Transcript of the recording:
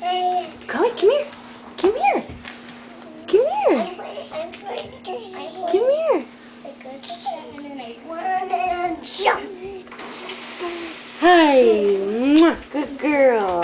Come, come here. Come here. Come here. Come here. Hi. Good girl.